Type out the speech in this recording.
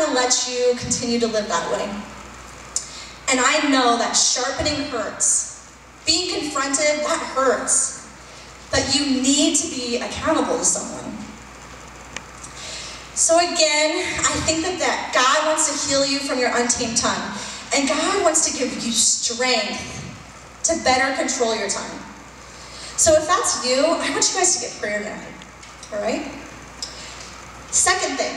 going to let you continue to live that way. And I know that sharpening hurts. Being confronted, that hurts. But you need to be accountable to someone. So again, I think that, that God wants to heal you from your untamed tongue. And God wants to give you strength to better control your tongue. So if that's you, I want you guys to get prayer now. All right? Second thing,